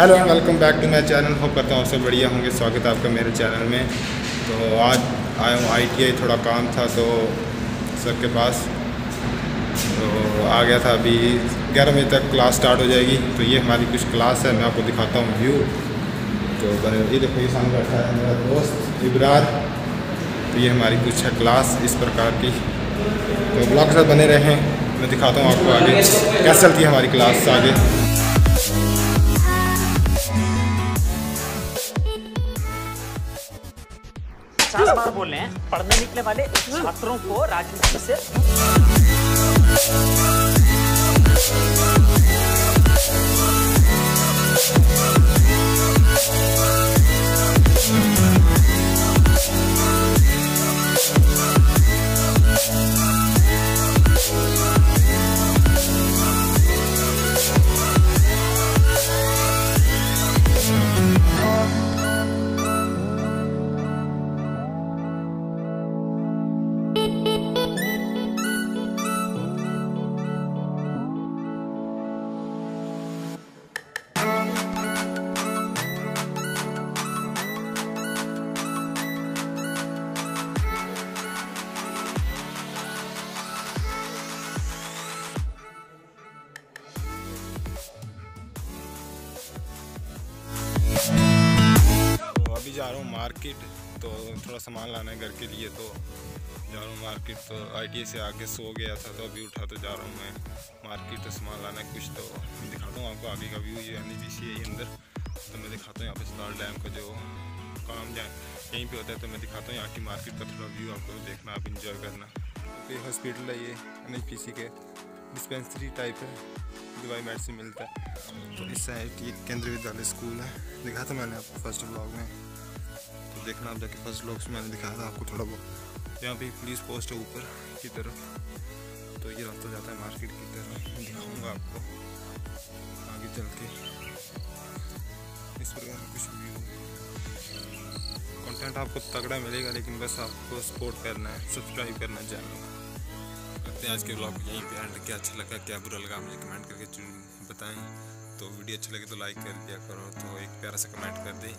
Hello and welcome back to my channel hope करता हूँ सब बढ़िया होंगे। स्वागत है आपका मेरे चैनल में। तो आज आया हूँ आई थोड़ा काम था तो सर के पास। तो आ गया था अभी। ग्यारह बजे तक क्लास स्टार्ट हो जाएगी। तो ये हमारी कुछ क्लास है, मैं आपको दिखाता हूँ व्यू तो बने, ये देखो, ये सामने बैठा है मेरा दोस्त, इबरार। तो ये हमारी कुछ है क्लास इस प्रकार की। तो ब्लॉग साथ बने रहें। मैं दिखाता हूँ आपको आगे। कैसे चलती है हमारी क्लास आगे? पचास बार बोल हैं। पढ़ने निकले वाले छात्रों को राजनीति से जा रहा हूँ मार्केट तो थोड़ा सामान लाना है घर के लिए तो जा रहा हूँ मार्केट तो आई से आगे सो गया था तो अभी उठा तो जा रहा हूँ मैं। मार्केट तो सामान लाना है कुछ तो दिखाता हूँ आपको आगे का व्यू, ये एन बी सी है अंदर तो मैं दिखाता हूँ यहाँ पे सलार डैम का जो काम जाए यहीं पे होता है तो मैं दिखाता हूँ यहाँ की मार्केट का थोड़ा व्यू आपको देखना, आप इंजॉय करना। तो हॉस्पिटल है ये एन के डिस्पेंसरी टाइप है, दवाई मेडिसिन मिलता है। तो इस साइड ये केंद्रीय विद्यालय स्कूल है दिखा था मैंने आपको फ़र्स्ट ब्लॉग में। देखना आप जाके फ़र्स्ट में मैंने दिखाया था आपको थोड़ा बहुत। यहाँ पे पुलिस पोस्ट है ऊपर की तरफ़। तो ये रास्ता जाता है मार्केट की तरफ़। दिखाऊँगा आपको आगे चल के। इस प्रकार कुछ व्यू कंटेंट आपको तगड़ा मिलेगा, लेकिन बस आपको सपोर्ट करना है सब्सक्राइब करना चैनल करते हैं आज के ब्लॉग यहीं पे एंड क्या अच्छा लगा, क्या बुरा लगा मुझे कमेंट करके बताएँ। तो वीडियो अच्छा लगे तो लाइक कर दिया करो तो एक प्यारा सा कमेंट कर दें।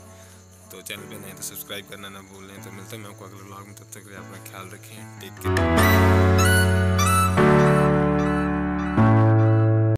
तो चैनल पे नहीं तो सब्सक्राइब करना ना भूलें। तो मिलते हैं मैं आपको अगले ब्लॉग में, तब तक के लिए अपना ख्याल रखें। Take care